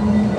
Amen.